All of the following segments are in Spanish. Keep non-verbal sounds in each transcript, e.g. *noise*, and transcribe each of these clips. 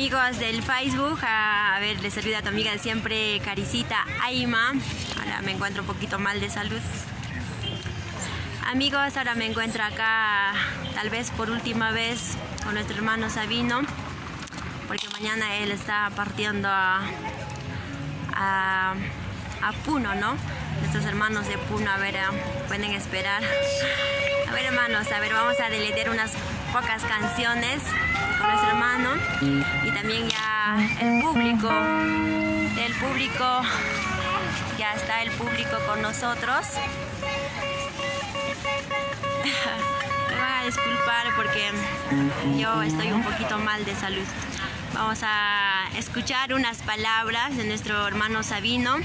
Amigos del Facebook, a, ver, les saluda tu amiga de siempre, Caricita Aima. Me encuentro un poquito mal de salud. Amigos, ahora me encuentro acá, tal vez por última vez, con nuestro hermano Sabino, porque mañana él está partiendo a, a, Puno, ¿no? Nuestros hermanos de Puno, a ver, pueden esperar. A ver, hermanos, a ver, vamos a deletear unas pocas canciones con nuestro hermano y también ya el público, el público, está el público con nosotros. Me van a disculpar porque yo estoy un poquito mal de salud. Vamos a escuchar unas palabras de nuestro hermano Sabino,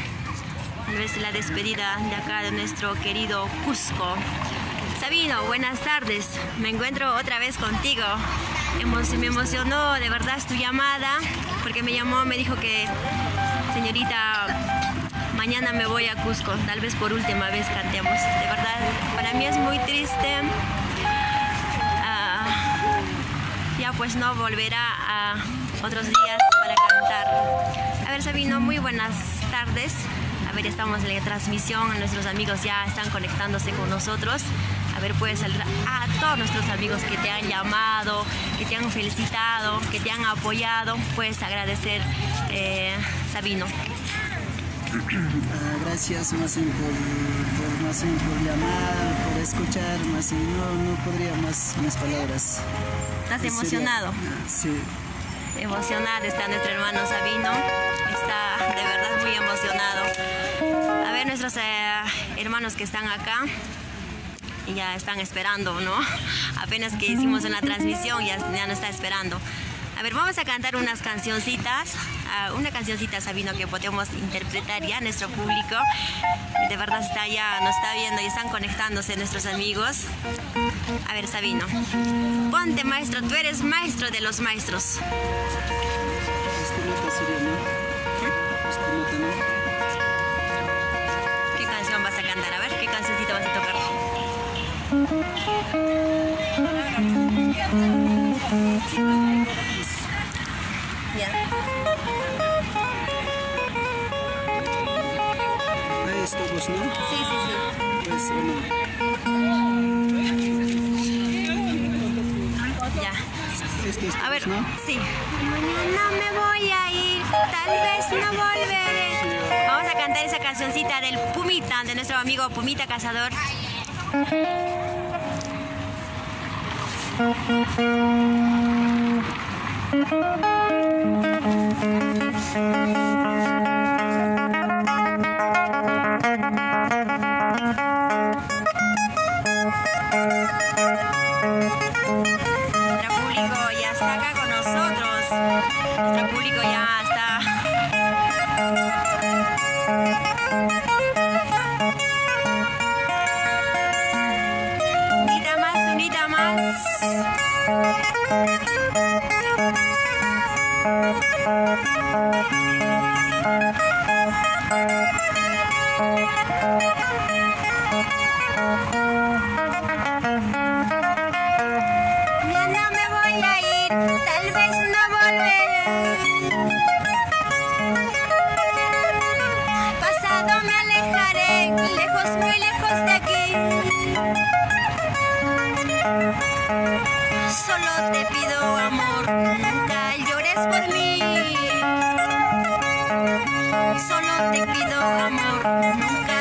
tal vez la despedida de acá de nuestro querido Cusco. Sabino, buenas tardes. Me encuentro otra vez contigo. Me emocionó de verdad tu llamada porque me llamó, me dijo que, señorita, mañana me voy a Cusco, tal vez por última vez cantemos. De verdad, para mí es muy triste. Ah, ya pues no volverá a otros días para cantar. A ver, Sabino, muy buenas tardes. A ver, estamos en la transmisión, nuestros amigos ya están conectándose con nosotros. A ver, puedes saludar a todos nuestros amigos que te han llamado, que te han felicitado, que te han apoyado. Puedes agradecer, eh, Sabino. Ah, gracias más por, por, por llamar, por escuchar, más no, no podría más mis palabras. ¿Estás emocionado? sí. Emocionado está nuestro hermano Sabino. Está de verdad muy emocionado. A ver, nuestros eh, hermanos que están acá, ya están esperando, ¿no? Apenas que hicimos una transmisión ya, ya nos está esperando. A ver, vamos a cantar unas cancioncitas, una cancioncita Sabino que podemos interpretar ya a nuestro público. De verdad está ya, nos está viendo y están conectándose nuestros amigos. A ver, Sabino, ponte maestro, tú eres maestro de los maestros. ¿Qué canción vas a cantar? A ver, ¿qué cancioncita vas a tocar? Ahí estamos, ¿no? Sí, sí, sí. Pues, bueno. Ya. A ver, ¿no? sí. Mañana me voy a ir, tal vez no volveré. Vamos a cantar esa cancioncita del Pumita, de nuestro amigo Pumita Cazador. Nuestro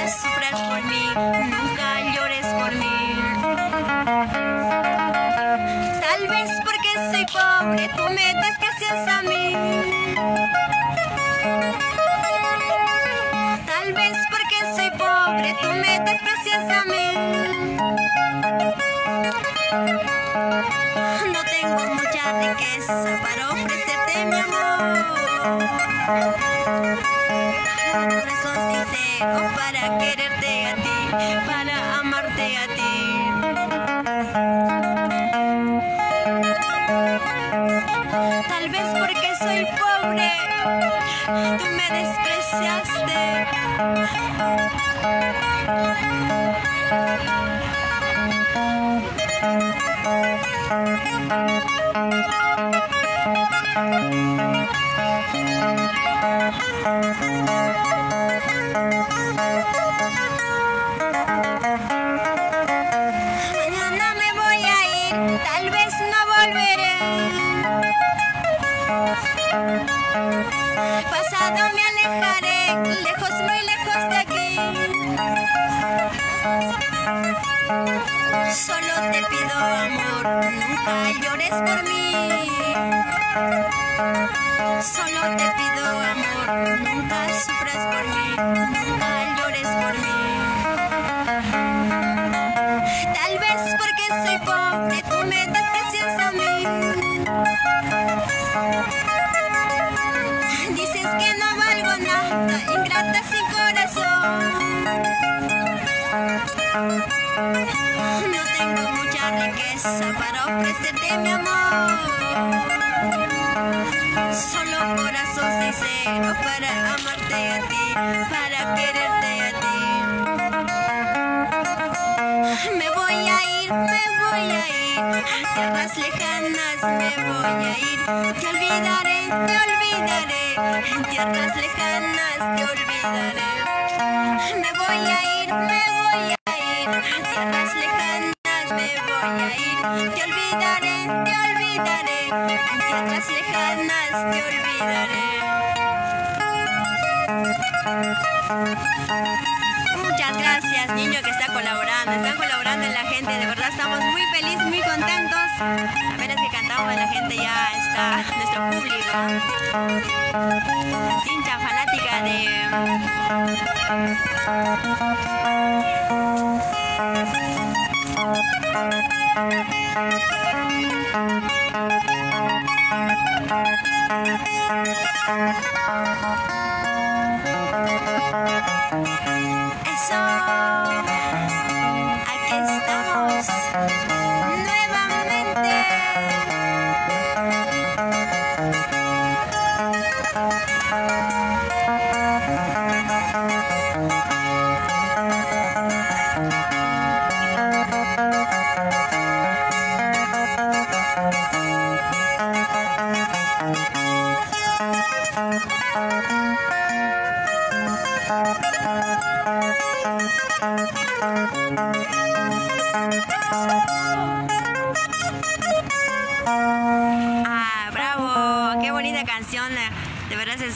sufras por mí, nunca llores por mí. Tal vez porque soy pobre, tú me desprecias a mí. Tal vez porque soy pobre, tú me desprecias a mí. No tengo mucha riqueza para ofrecerte mi amor. Para quererte a ti, para amarte a ti. Para ofrecerte mi amor. Solo corazón sincero para amarte a ti, para quererte a ti. Me voy a ir, me voy a ir a tierras lejanas, me voy a ir. Te olvidaré, te olvidaré, en tierras lejanas te olvidaré. Me voy a ir, nuestro público. Cincha fanática de.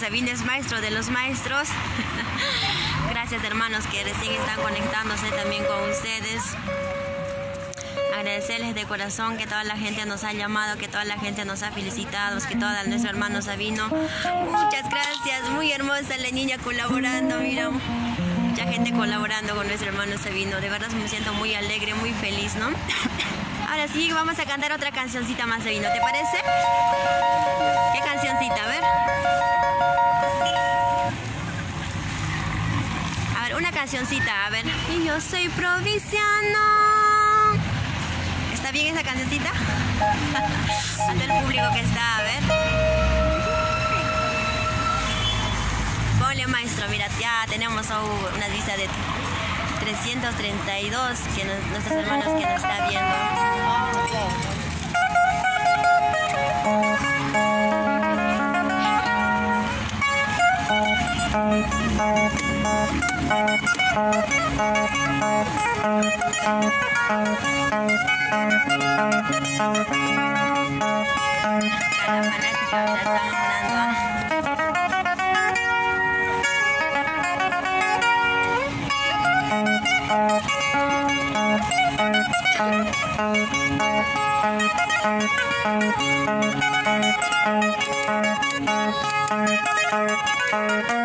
Sabine es maestro de los maestros. *laughs* Gracias, hermanos, que recién están conectándose también con ustedes. Agradecerles de corazón que toda la gente nos ha llamado, que toda la gente nos ha felicitado, que todo nuestro hermano Sabino. Muchas gracias, muy hermosa la niña colaborando, mira. Mucha gente colaborando con nuestro hermano Sabino. De verdad me siento muy alegre, muy feliz, ¿no? *laughs* Ahora sí, vamos a cantar otra cancioncita más de vino, ¿te parece? ¿Qué cancioncita? A ver. Cancioncita, a ver. Y yo soy provinciano. ¿Está bien esa cancioncita? A todo el público que está, a ver. Ponle maestro, mira, ya tenemos una lista de 332 que nos- nuestros hermanos que nos está viendo. Cada fanático la están dando. Y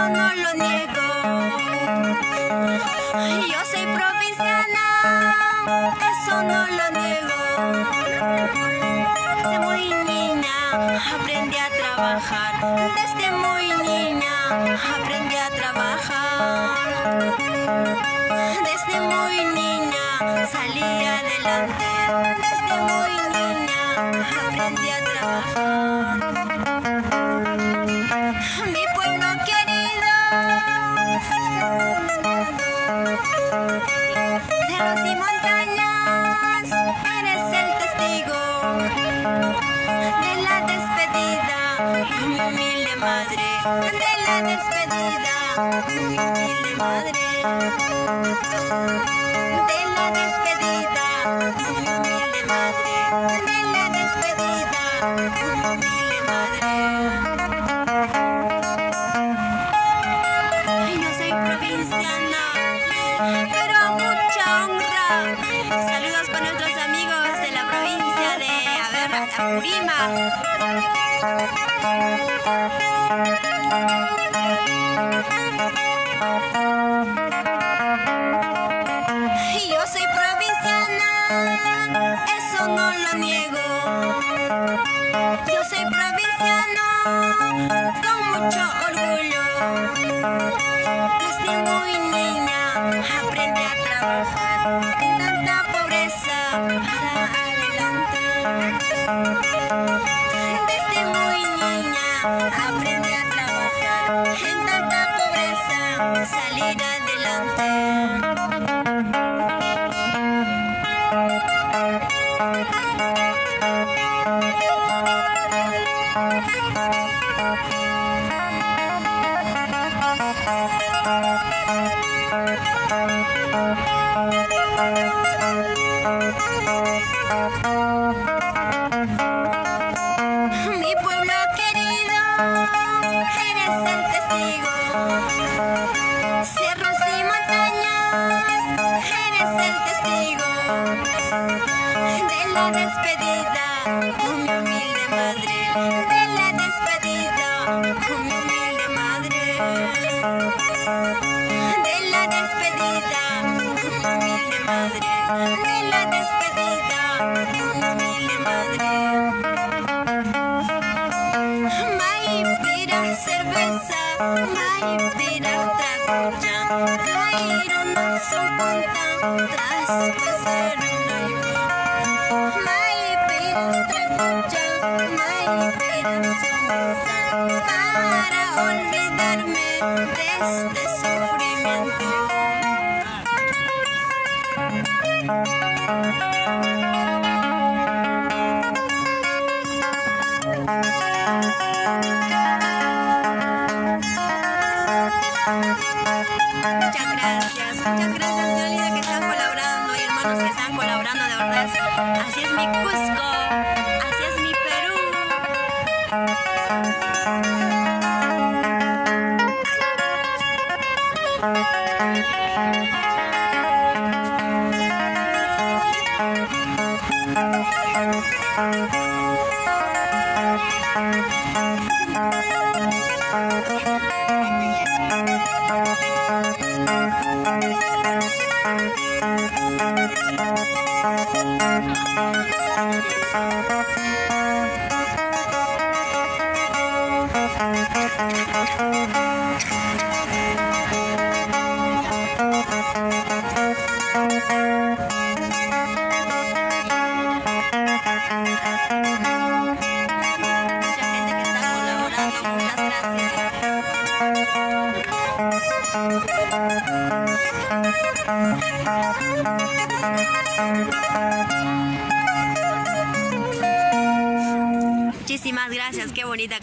eso no lo niego. Madre,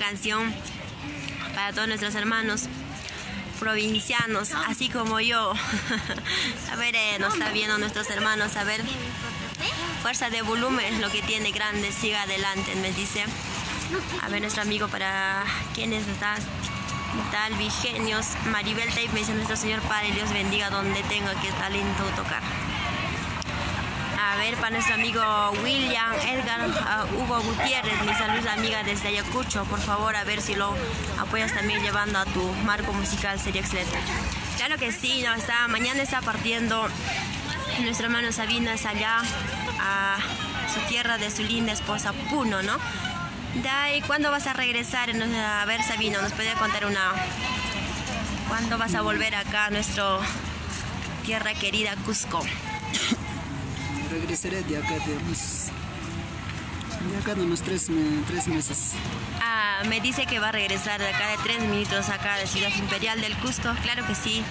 canción para todos nuestros hermanos provincianos, así como yo. *laughs* A ver, eh, nos está viendo nuestros hermanos, a ver. Fuerza de volumen, lo que tiene grande, siga adelante, me dice. A ver, nuestro amigo para quienes están tal Vigenios, Maribel Tape me dice nuestro Señor Padre, Dios bendiga donde tenga que talento tocar. Ver, para nuestro amigo William, Edgar, ah, Hugo Gutiérrez, mi salud amiga desde Ayacucho, por favor, a ver si lo apoyas también llevando a tu marco musical, sería excelente. Claro que sí, está, mañana está partiendo nuestro hermano Sabina es allá a su tierra de su linda esposa Puno, ¿no? ¿y cuándo vas a regresar? A ver, Sabino, ¿nos puede contar una... ¿Cuándo vas a volver acá a nuestra tierra querida Cusco? Regresaré de acá de unos... De acá de unos tres, tres meses. Ah, me dice que va a regresar de acá de tres minutos acá de Ciudad Imperial del Cusco. Claro que sí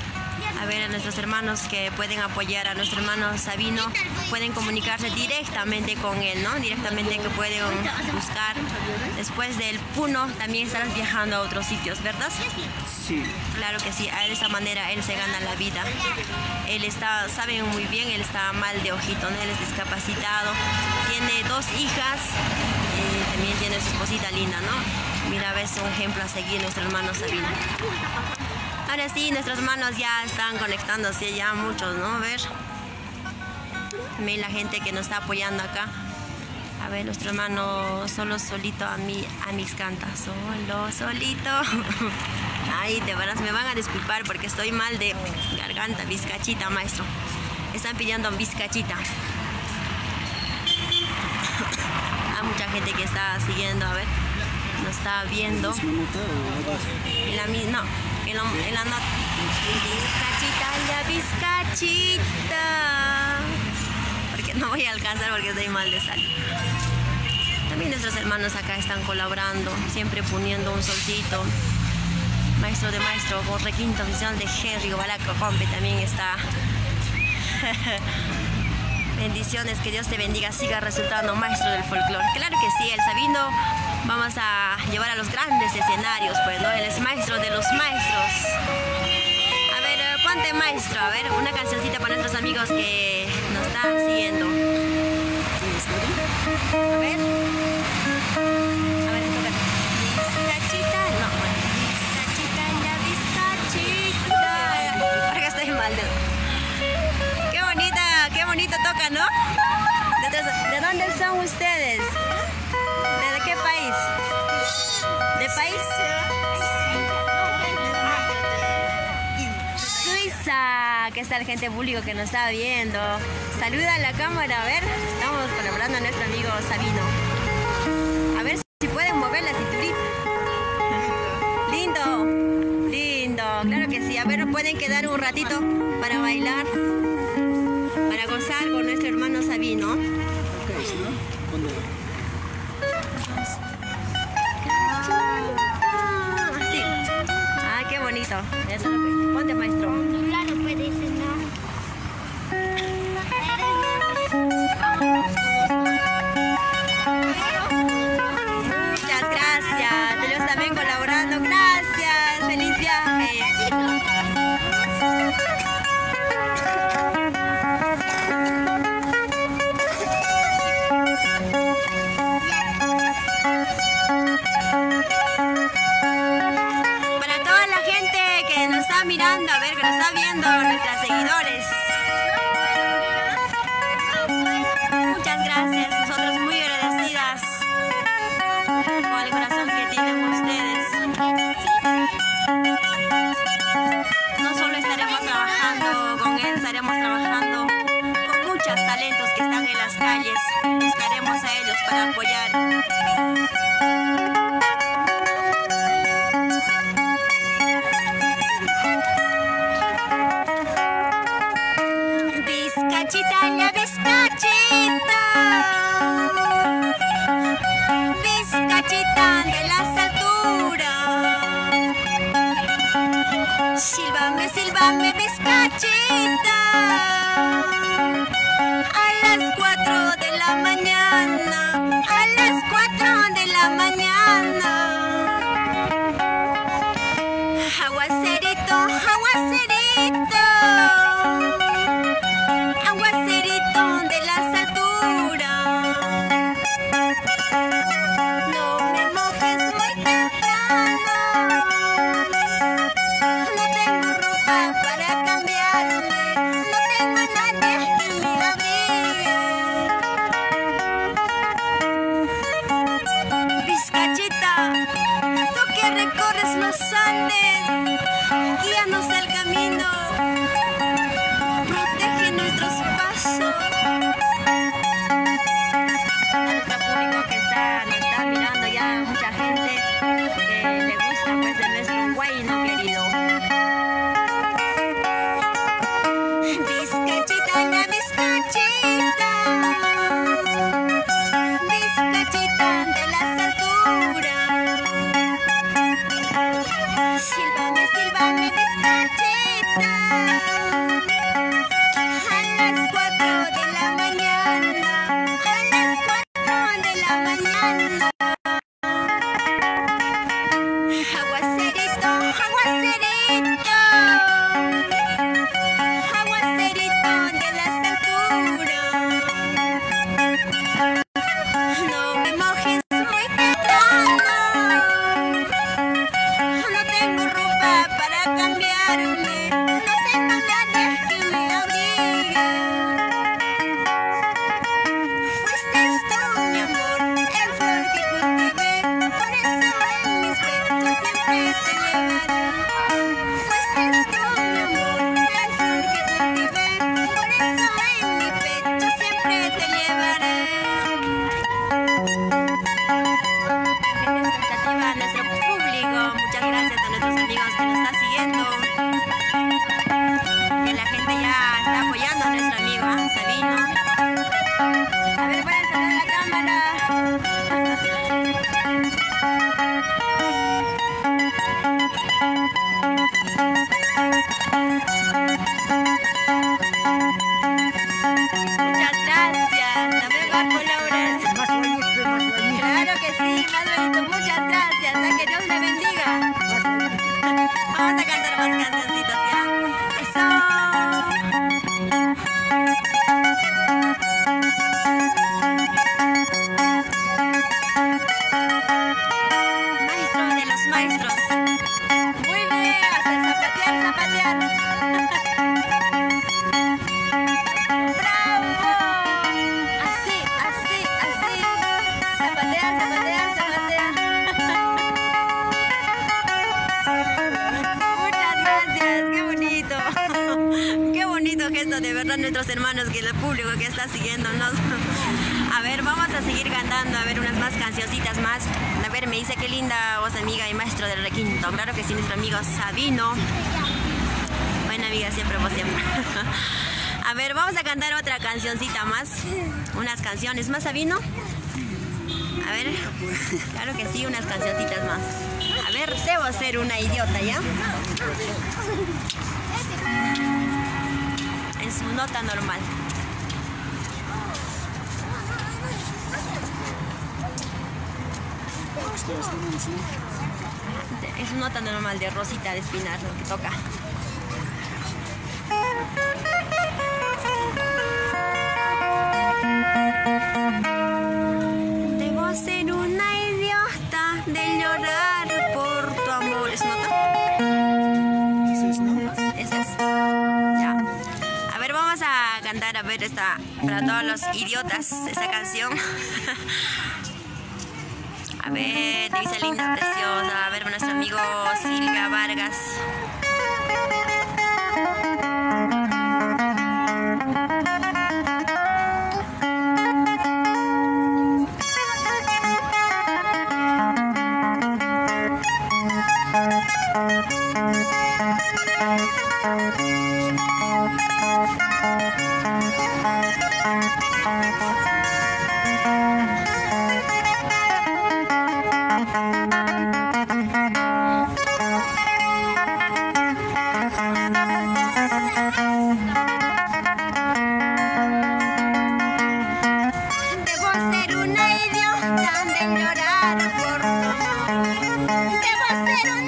a ver a nuestros hermanos que pueden apoyar a nuestro hermano Sabino, pueden comunicarse directamente con él, ¿no? Directamente que pueden buscar. Después del Puno también estarás viajando a otros sitios, ¿verdad? Claro que sí, de esa manera él se gana la vida. Él está, saben muy bien, él está mal de ojito, él es discapacitado, tiene dos hijas, y también tiene su esposita linda, ¿no? Mira, ves un ejemplo a seguir nuestro hermano Sabino. Ahora sí, nuestras manos ya están conectándose, ya muchos, ¿no? A ver. También la gente que nos está apoyando acá. A ver, nuestro hermano solo solito a mí, a mis cantas. Solo, solito. *laughs* Ay, te van me van a disculpar porque estoy mal de garganta, bizcachita, maestro. Están pidiendo bizcachita. *coughs* Hay mucha gente que está siguiendo, a ver, nos está viendo. En la no, en la, en la nota. Bizcachita, ya bizcachita. *laughs* No voy a alcanzar porque estoy mal de salud. También nuestros hermanos acá están colaborando, siempre poniendo un solcito. Maestro de maestro, con requinto oficial de Henry Balaco también está. *laughs* Bendiciones, que Dios te bendiga, siga resultando maestro del folclore. Claro que sí, el Sabino vamos a llevar a los grandes escenarios, pues, ¿no? Él es maestro de los maestros. A ver, eh, ponte maestro, a ver, una cancioncita para nuestros amigos que nos están siguiendo. A ver. A ver, toca. Vizcachita, no, vizcachita, la vizcachita. Porque estoy mal. Qué bonita, qué bonito toca, ¿no? ¿De dónde son ustedes? ¿De país? Suiza, que está el gente público que nos está viendo. Saluda a la cámara, a ver. Estamos colaborando a nuestro amigo Sabino. A ver si pueden mover la cinturita. *laughs* Lindo, lindo, claro que sí. A ver, pueden quedar un ratito para bailar, para gozar con nuestro hermano Sabino. bonito. Eso es lo que... Ponte, maestro. canciones. ¿Más Sabino? A ver, *laughs* claro que sí, unas cancioncitas más. A ver, debo ser una idiota, ¿ya? En su nota normal. Este, este, este. Es su nota normal de Rosita de Espinar, lo que toca. para todos los idiotas esa canción. *laughs* a ver, Divisa Linda, preciosa. A ver, nuestro amigo Silvia Vargas. una idiota de ignorada por tu amor. Debo ser una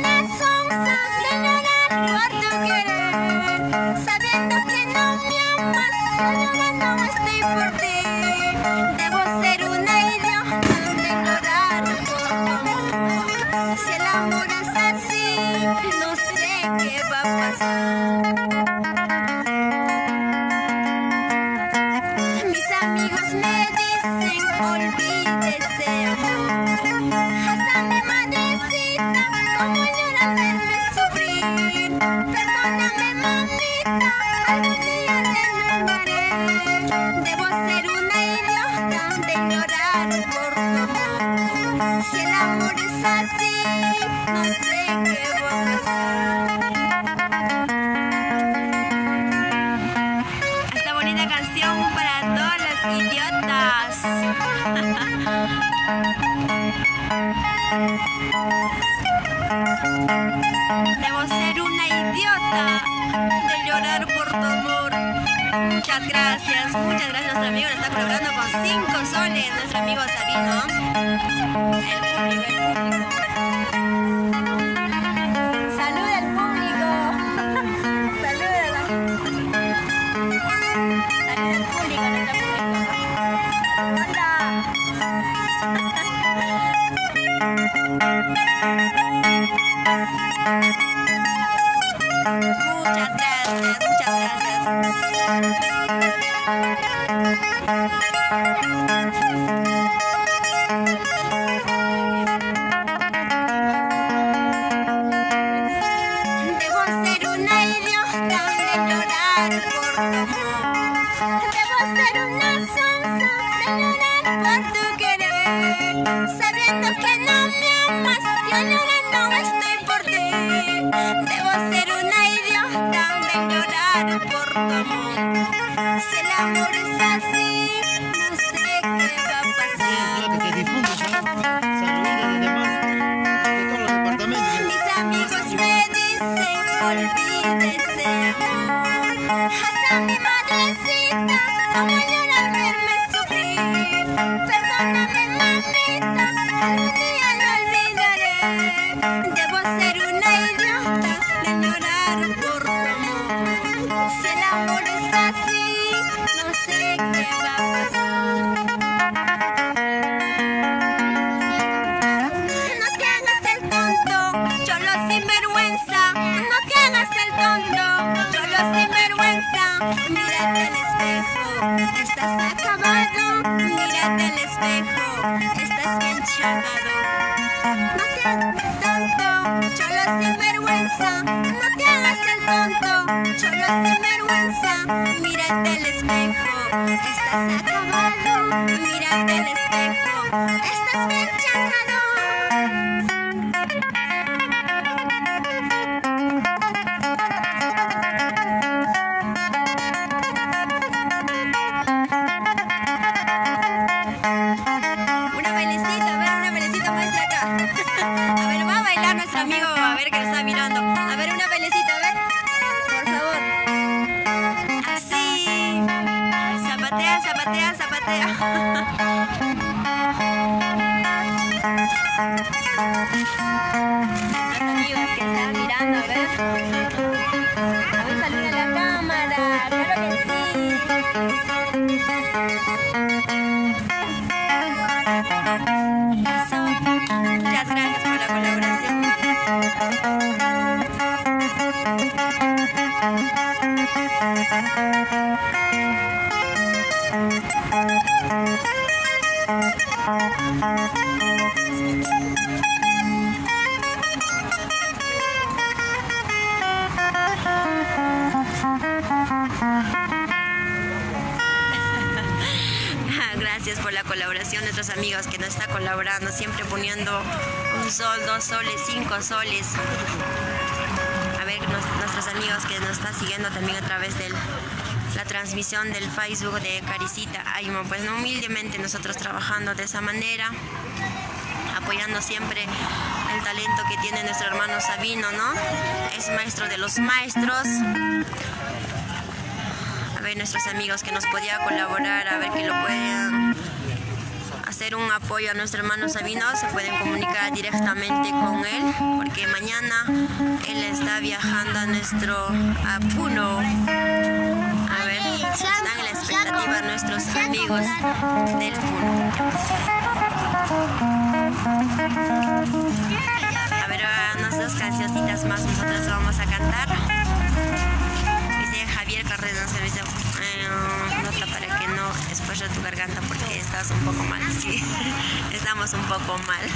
No te hagas tanto, cholo sin vergüenza. No te hagas el tonto, cholo sin vergüenza. Mírate al espejo, estás acabado. Mírate al espejo, estás. Una colaborando, siempre poniendo un sol, dos soles, cinco soles. A ver, nuestros amigos que nos están siguiendo también a través de la transmisión del Facebook de Caricita Aimo, pues humildemente nosotros trabajando de esa manera, apoyando siempre el talento que tiene nuestro hermano Sabino, ¿no? Es maestro de los maestros a ver nuestros amigos que nos podía colaborar, a ver que lo pueden hacer un apoyo a nuestro hermano Sabino, se pueden comunicar directamente con él, porque mañana él está viajando a nuestro a Puno. A ver, están en la expectativa nuestros amigos del Puno. A ver, unas dos cancioncitas más nosotros vamos a cantar. Dice Javier Carreras, dice, eh, nota para que no esfuerce tu garganta porque estás un poco mal. Sí, *laughs* estamos un poco mal. *laughs*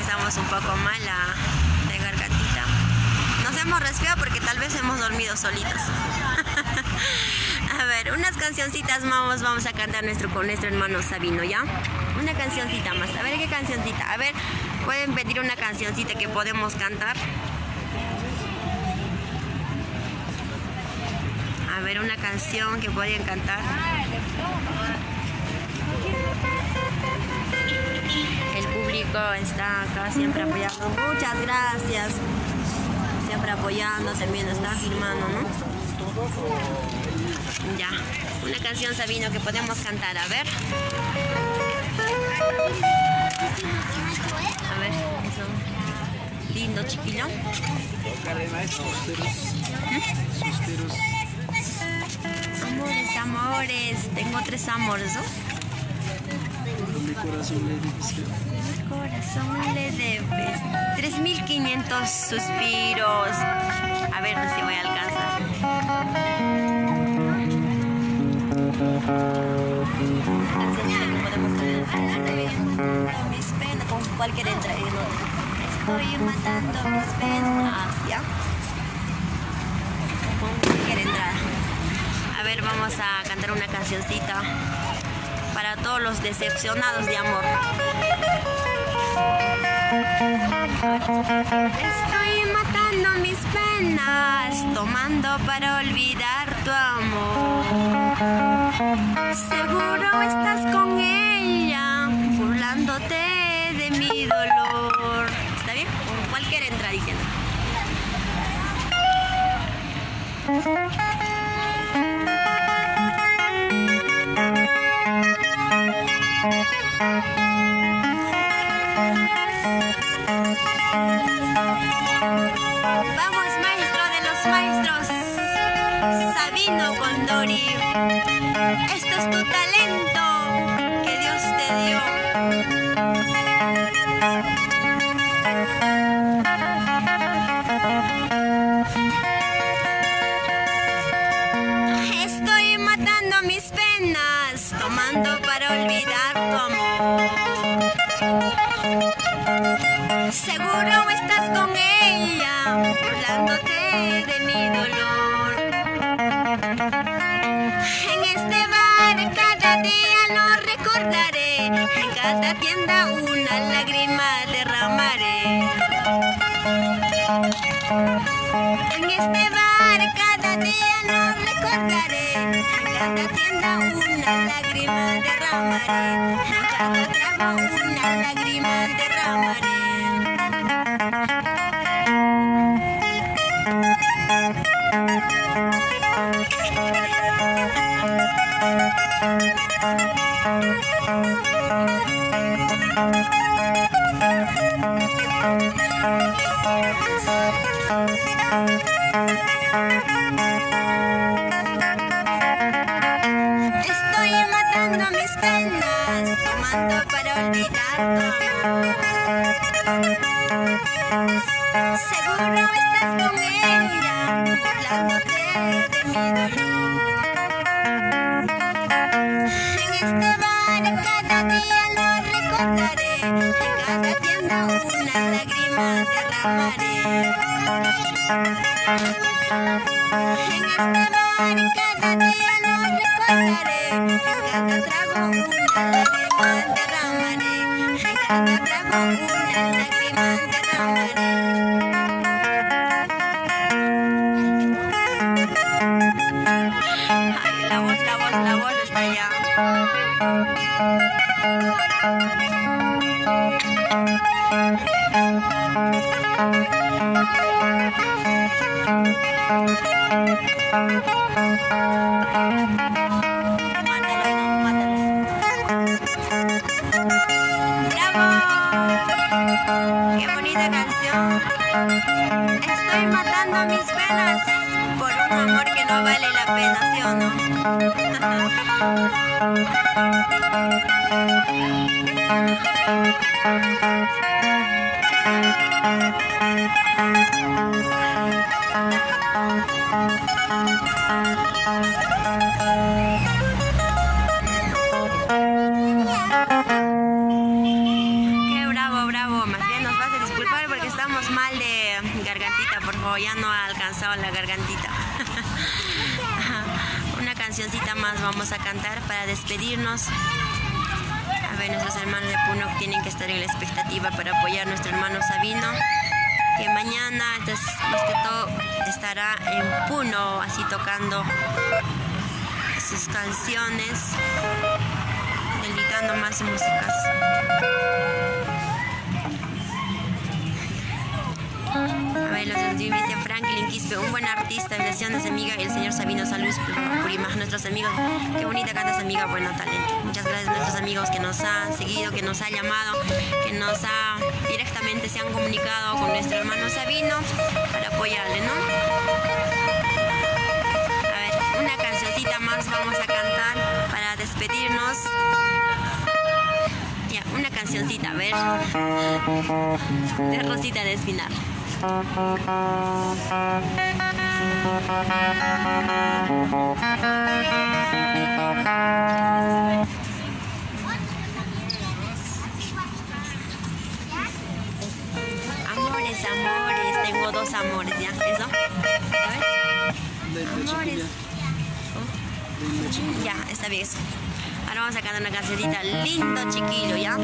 Estamos un poco mal ah, de gargantita. Nos hemos resfriado porque tal vez hemos dormido solitos. *laughs* A ver, unas cancioncitas más vamos a cantar nuestro, con nuestro hermano Sabino, ¿ya? Una cancioncita más. A ver, ¿qué cancioncita? A ver, pueden pedir una cancioncita que podemos cantar. Ver, una canción que pueden cantar. El público está acá siempre apoyando. Muchas gracias. Siempre apoyando, también está filmando, ¿no? Ya. Una canción, Sabino, que podemos cantar. A ver. A ver, eso. Lindo chiquillo. Amores, amores. Tengo tres amores, ¿no? Mi corazón le dice. Corazón le debes 3500 suspiros. A ver si voy a alcanzar. Mis penas con cualquier entrada. Estoy matando mis penas. ¿Ya? Con cualquier entrada. A ver, vamos a cantar una cancioncita para todos los decepcionados de amor. Estoy matando mis penas, tomando para olvidar tu amor. Seguro estás con ella, burlándote de mi dolor. ¿Está bien? Con cualquier entra diciendo. Vamos, maestro de los maestros, Sabino Condori. Esto es tu talento que Dios te Seguro estás con ella, burlándote de mi dolor. En este bar cada día lo recordaré, en cada tienda una lágrima derramaré. En este bar cada día lo recordaré, en cada trago una lágrima derramaré, en cada trago una lágrima gargantita, por favor. Ya no ha alcanzado la gargantita. *laughs* Una cancioncita más vamos a cantar para despedirnos. A ver, nuestros hermanos de Puno tienen que estar en la expectativa para apoyar a nuestro hermano Sabino, que mañana, entonces, más todo, estará en Puno, así tocando sus canciones, invitando más músicas. Los del Jimmy Franklin Quispe, un buen artista, bendiciones amiga, y el señor Sabino Salud Purima, nuestros amigos, qué bonita canta esa amiga, bueno talento. Muchas gracias a nuestros amigos que nos han seguido, que nos han llamado, que nos ha directamente se han comunicado con nuestro hermano Sabino para apoyarle, ¿no? A ver, una cancioncita más vamos a cantar para despedirnos. Una cancioncita, a ver. De Rosita de Espinar. Amores, amores, tengo dos amores, ¿ya? ¿Eso? Amores. Ya, está bien eso. Ahora vamos a cantar una cancionita lindo chiquillo, ¿ya?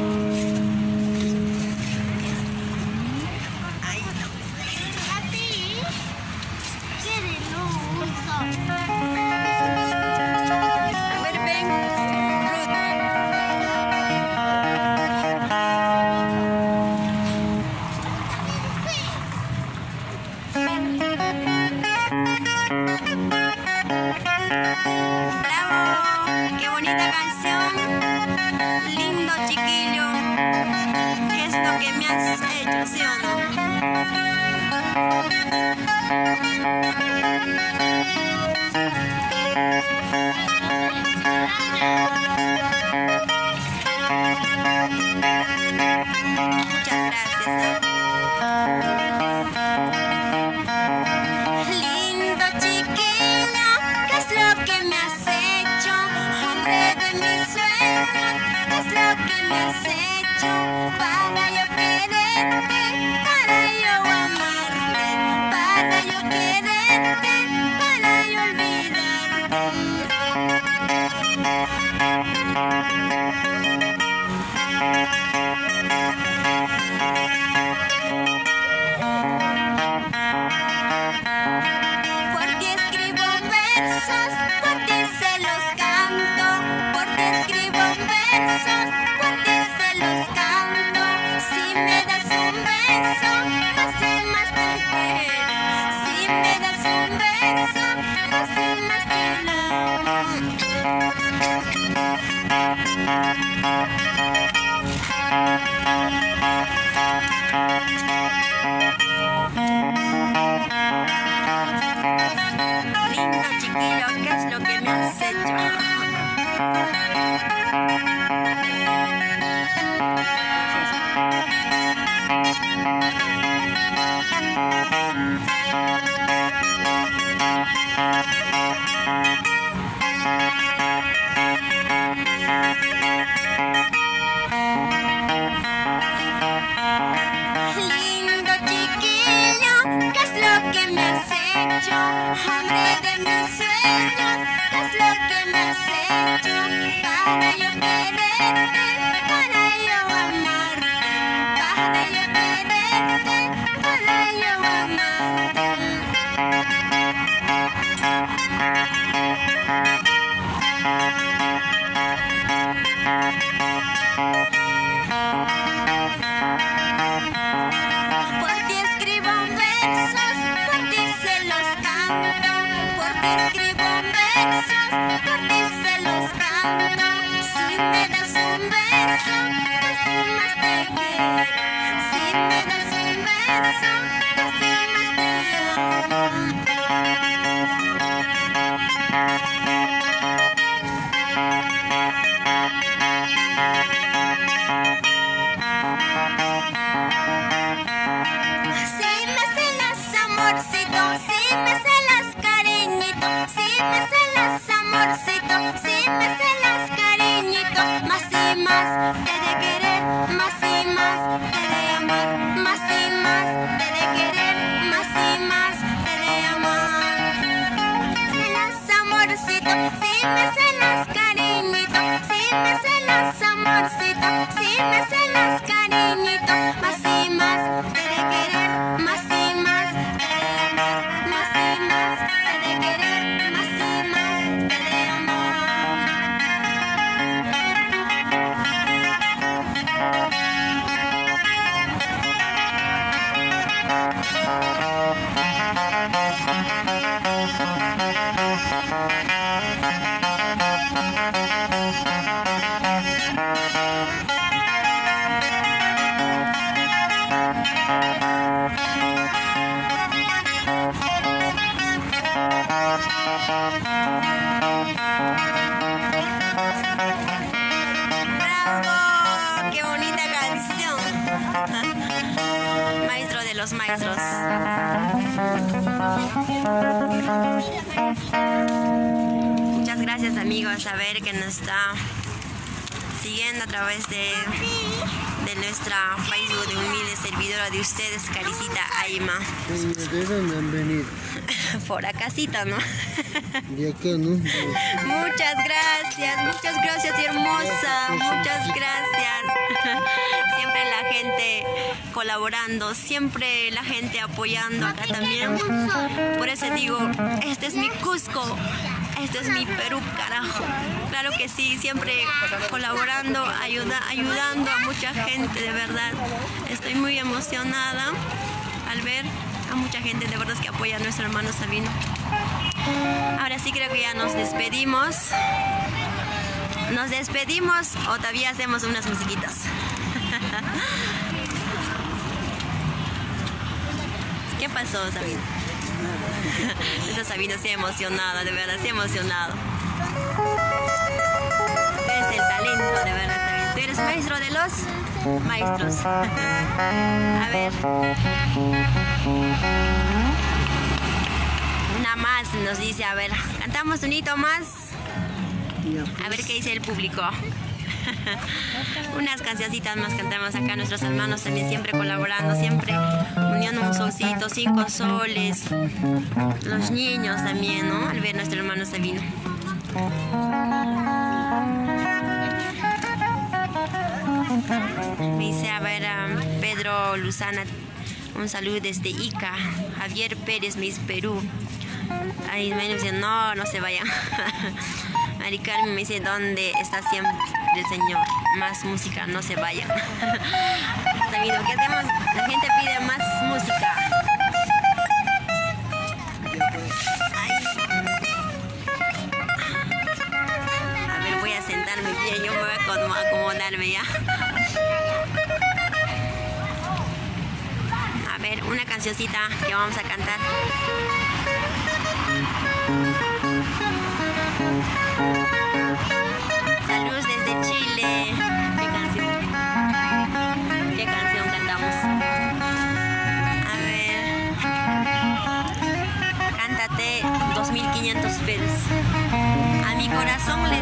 Si gracias amigos a ver que nos está siguiendo a través de, de nuestra Facebook de humilde servidora de ustedes, Caricita Aima. ¿De dónde han venido? *laughs* Por acásita, ¿no? De acá, ¿no? Muchas gracias, muchas gracias hermosa, muchas gracias. *laughs* Siempre la gente colaborando, siempre la gente apoyando acá también. Por eso digo, este es mi Cusco, este es mi Perú, carajo. Claro que sí, siempre colaborando, ayuda, ayudando a mucha gente, de verdad. Estoy muy emocionada al ver a mucha gente de verdad que apoya a nuestro hermano Sabino. Ahora sí creo que ya nos despedimos. Nos despedimos o todavía hacemos unas musiquitas. *laughs* ¿Qué pasó, Sabino? *laughs* Esta Sabino se ha emocionado, de verdad, se ha emocionado. Eres el talento, de verdad. Tú eres maestro de los maestros. A ver. Una más nos dice, a ver, cantamos un hito más. A ver qué dice el público. *laughs* Unas cancioncitas más cantamos acá, nuestros hermanos también siempre colaborando, siempre uniendo un solcito, cinco soles. Los niños también, ¿no? Al ver nuestro hermano Sabino. Me dice, a ver, a Pedro Luzana, un saludo desde Ica. Javier Pérez, Miss Perú. Ahí me dice, no, no se vayan. *laughs* Mari Carmen me dice, ¿dónde está siempre el Señor? Más música, no se vayan. Sabido, *laughs* ¿qué hacemos? La gente pide más música. A ver, voy a sentarme bien, yo me voy a acom- acomodarme ya. A ver, una cancioncita que vamos a cantar. Corazón le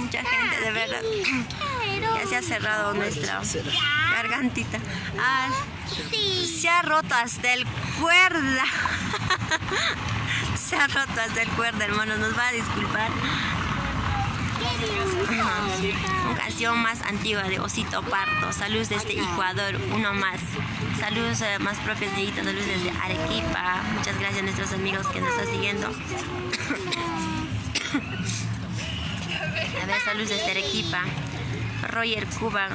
mucha gente, de verdad. Ya se ha cerrado nuestra gargantita. Ah, se ha roto hasta el cuerda. *laughs* Se ha roto hasta el cuerda, hermano. Nos va a disculpar. Una canción más antigua de Osito Pardo. Saludos desde Ecuador, uno más. Saludos eh, más propios de Hito, saludos desde Arequipa. Muchas gracias a nuestros amigos que nos están siguiendo. *coughs* Ver, saludos desde Arequipa. Roger Cuba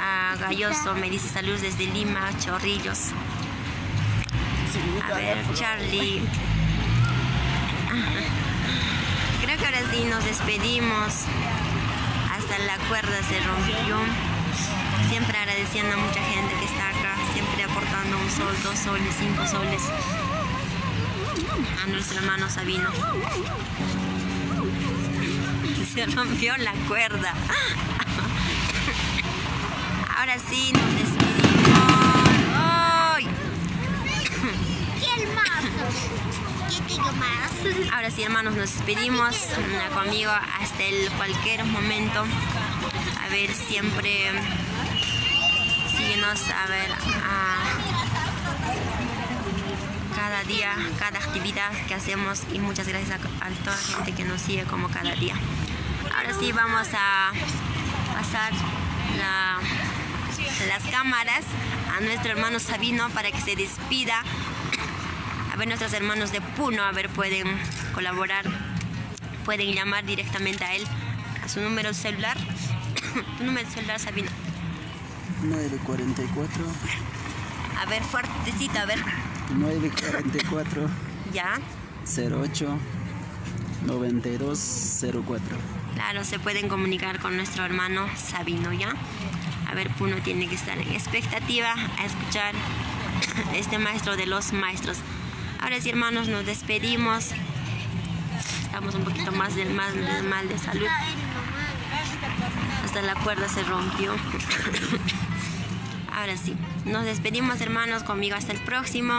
a Galloso me dice saludos desde Lima, Chorrillos. A ver, Charlie. *laughs* Creo que ahora sí nos despedimos. Hasta la cuerda se rompió. Siempre agradeciendo a mucha gente que está acá, siempre aportando un sol, dos soles, cinco soles. A nuestro hermano Sabino. Se rompió la cuerda. Ahora sí nos despedimos. Ahora sí, hermanos, nos despedimos conmigo hasta el cualquier momento. A ver, siempre síguenos a ver a cada día, cada actividad que hacemos y muchas gracias a, a toda la gente que nos sigue como cada día. Ahora sí, vamos a pasar la- las cámaras a nuestro hermano Sabino para que se despida a ver nuestros hermanos de Puno, a ver pueden colaborar, pueden llamar directamente a él, a su número celular. *coughs* tu número celular, Sabino. 944 A ver, fuertecito, a ver. 944 Ya. 08 9204 Claro, se pueden comunicar con nuestro hermano Sabino, ¿ya? A ver, Puno tiene que estar en expectativa a escuchar *laughs* este maestro de los maestros. Ahora sí, hermanos, nos despedimos. Estamos un poquito más del mal, del mal de salud. Hasta la cuerda se rompió. *laughs* Ahora sí, nos despedimos, hermanos, conmigo hasta el próximo.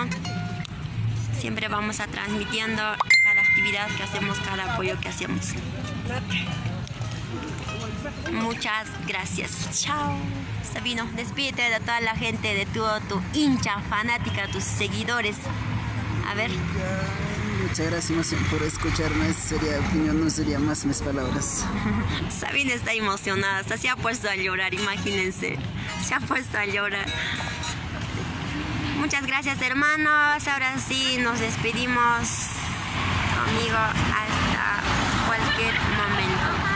Siempre vamos a transmitiendo cada actividad que hacemos, cada apoyo que hacemos. Muchas gracias. Chao. Sabino, despídete de toda la gente, de tu, tu hincha, fanática, tus seguidores. A ver, Muchas gracias por escucharme. Sería opinión, no sería más mis palabras. *laughs* Sabina está emocionada, hasta se ha puesto a llorar, imagínense. Se ha puesto a llorar. Muchas gracias, hermanos. Ahora sí, nos despedimos hasta cualquier momento.